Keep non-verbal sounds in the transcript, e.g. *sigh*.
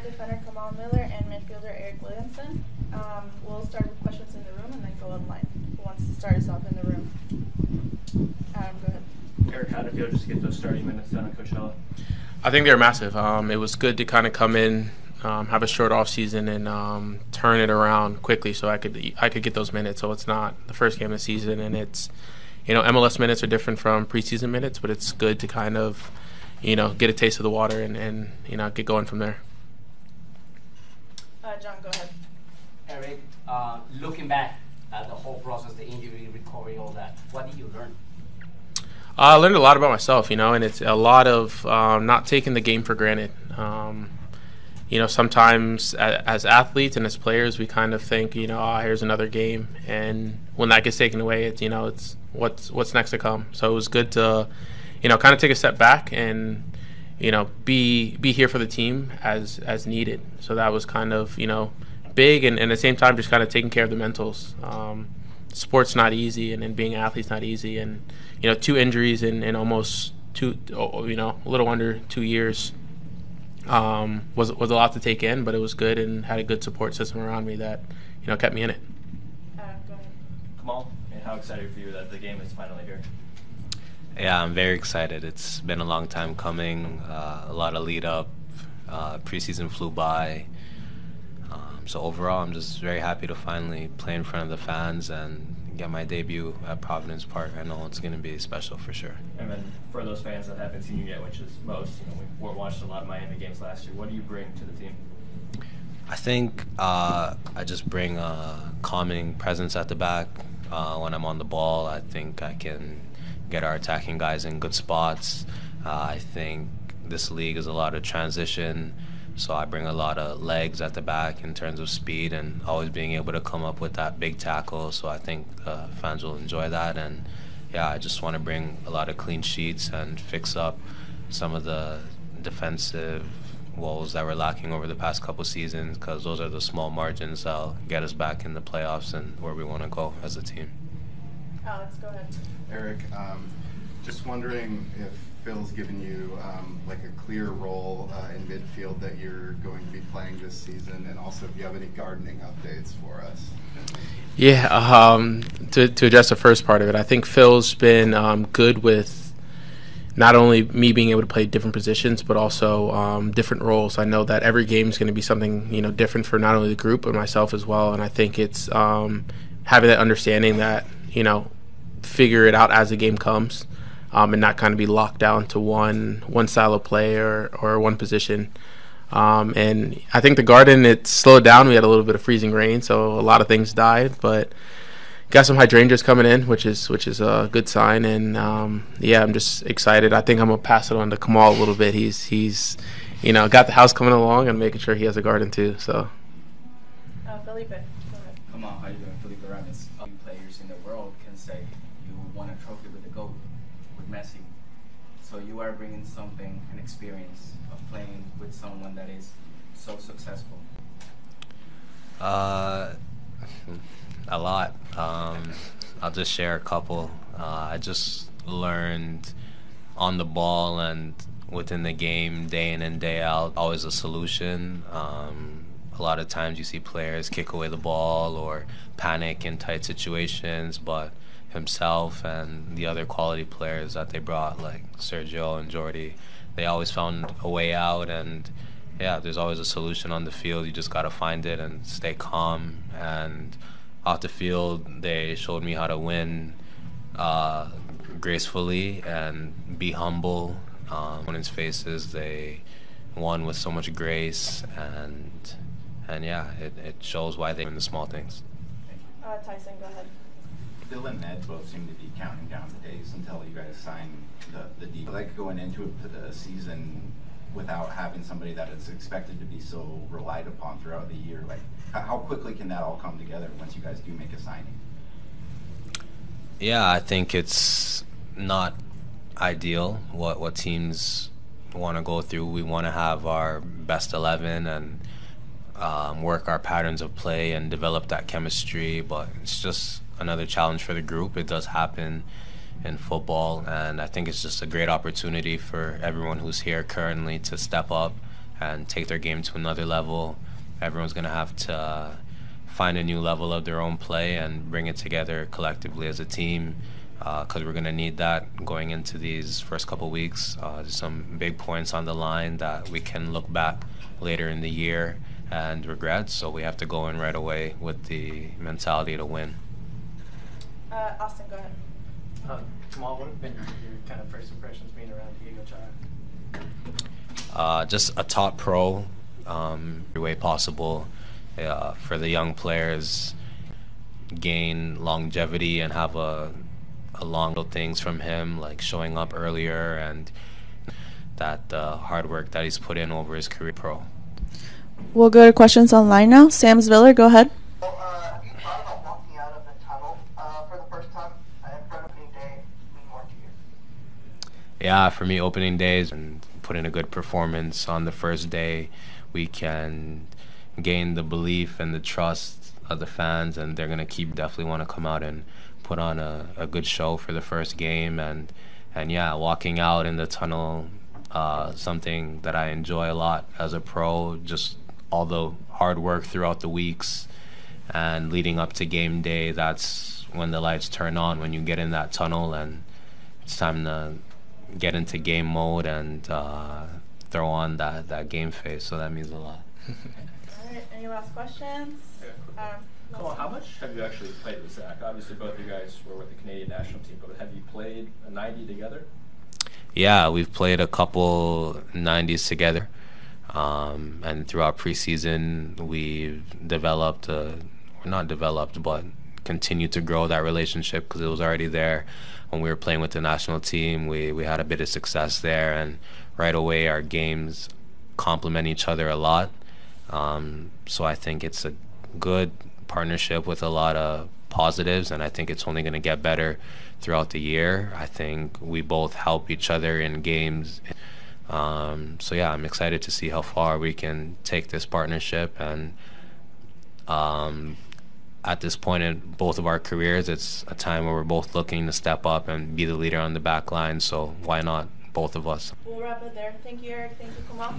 guard defender Kamal Miller and midfielder Eryk Williamson. Um, we'll start with questions in the room and then go online. Who wants to start us off in the room? Adam, go ahead. Eryk, how did it feel just to get those starting minutes done at Coachella? I think they're massive. Um, it was good to kind of come in, um, have a short off season, and um, turn it around quickly so I could I could get those minutes. So it's not the first game of the season, and it's you know MLS minutes are different from preseason minutes, but it's good to kind of you know get a taste of the water and, and you know get going from there. Uh, John, go ahead. Eryk, uh, looking back at the whole process, the injury, recovery, all that, what did you learn? Uh, I learned a lot about myself, you know, and it's a lot of um, not taking the game for granted. Um, you know, sometimes as, as, athletes and as players, we kind of think, you know, oh, here's another game, and when that gets taken away, it's you know, it's what's what's next to come. So it was good to, you know, kind of take a step back and, you know, be be here for the team as as needed. So that was kind of you know, big, and, and at the same time, just kind of taking care of the mentals. Um, sport's not easy, and, and being an athlete's not easy, and you know, two injuries in, in almost two you know, a little under two years um, was was a lot to take in, but it was good and had a good support system around me that you know kept me in it. Uh, go ahead. Kamal, and how excited for you that the game is finally here? Yeah, I'm very excited. It's been a long time coming. Uh, a lot of lead up. Uh, preseason flew by. Um, so overall, I'm just very happy to finally play in front of the fans and get my debut at Providence Park. I know it's going to be special for sure. And then for those fans that haven't seen you yet, which is most, you know, we watched a lot of Miami games last year. What do you bring to the team? I think uh, I just bring a calming presence at the back. Uh, when I'm on the ball, I think I can get our attacking guys in good spots. Uh, I think this league is a lot of transition. So I bring a lot of legs at the back in terms of speed and always being able to come up with that big tackle. So I think uh, fans will enjoy that. And yeah, I just want to bring a lot of clean sheets and fix up some of the defensive walls that we're lacking over the past couple seasons because those are the small margins that'll get us back in the playoffs and where we want to go as a team. Alex, go ahead. Eryk, um, just wondering if Phil's given you um, like a clear role uh, in midfield that you're going to be playing this season, and also if you have any gardening updates for us. Yeah, um, to, to address the first part of it, I think Phil's been um, good with not only me being able to play different positions, but also um, different roles. I know that every game is going to be something you know different for not only the group but myself as well, and I think it's um, having that understanding that you know figure it out as the game comes um, and not kind of be locked down to one one style of play or, or one position. Um, and I think the garden it slowed down. We had a little bit of freezing rain, so a lot of things died. But got some hydrangeas coming in, which is which is a good sign. And um, yeah, I'm just excited. I think I'm gonna pass it on to Kamal a little bit. He's he's you know got the house coming along and making sure he has a garden too. So. Uh, Felipe. Kamal, how you doing, Felipe Ramos? Players in the world can say you won a trophy with the GOAT. With Messi. So you are bringing something, an experience of playing with someone that is so successful. Uh, a lot. Um, I'll just share a couple. Uh, I just learned on the ball and within the game, day in and day out, always a solution. Um, a lot of times you see players kick away the ball or panic in tight situations, but himself and the other quality players that they brought, like Sergio and Jordi, they always found a way out. And yeah, there's always a solution on the field. You just got to find it and stay calm. And off the field, they showed me how to win uh, gracefully and be humble. Um, opponents' faces, they won with so much grace and and yeah, it, it shows why they win the small things. Uh, Tyson, go ahead. Phil and Ned both seem to be counting down the days until you guys sign the, the deal. Like going into a, a season without having somebody that is expected to be so relied upon throughout the year, like how quickly can that all come together once you guys do make a signing? Yeah, I think it's not ideal what what teams want to go through. We want to have our best eleven and um, work our patterns of play and develop that chemistry, but it's just another challenge for the group. It does happen in football, and I think it's just a great opportunity for everyone who's here currently to step up and take their game to another level. Everyone's going to have to uh, find a new level of their own play and bring it together collectively as a team because we're going to need that going into these first couple weeks. Uh, there's some big points on the line that we can look back later in the year and regrets. So we have to go in right away with the mentality to win. Uh, Austin, go ahead. Uh, Kamal, what have been your kind of first impressions being around Diego Chara? Uh, just a top pro, um, every way possible uh, for the young players gain longevity and have a, a long things from him, like showing up earlier and that uh, hard work that he's put in over his career pro. We'll go to questions online now. Sam Zviller, go ahead. Well, uh, have you thought about walking out of the tunnel uh, for the first time uh, in front of opening day mean more to you? Yeah, for me, opening days and put in a good performance on the first day, we can gain the belief and the trust of the fans, and they're gonna keep definitely want to come out and put on a, a good show for the first game, and and yeah, walking out in the tunnel, uh, something that I enjoy a lot as a pro, just all the hard work throughout the weeks and leading up to game day. That's when the lights turn on when you get in that tunnel, and it's time to get into game mode and uh, throw on that, that game face. So that means a lot. All right. *laughs* Any last questions? Um, Kamal, last how one. much have you actually played with Zach? Obviously, both you guys were with the Canadian national team, but have you played a 90 together? Yeah, we've played a couple 90s together. Um, and throughout preseason, we've developed, a, or not developed, but continued to grow that relationship because it was already there when we were playing with the national team. We, we had a bit of success there, and right away, our games complement each other a lot. Um, so I think it's a good partnership with a lot of positives, and I think it's only going to get better throughout the year. I think we both help each other in games. Um, so yeah, I'm excited to see how far we can take this partnership. And um, at this point in both of our careers, it's a time where we're both looking to step up and be the leader on the back line. So why not both of us? We'll wrap it there. Thank you, Eryk. Thank you, Kamal.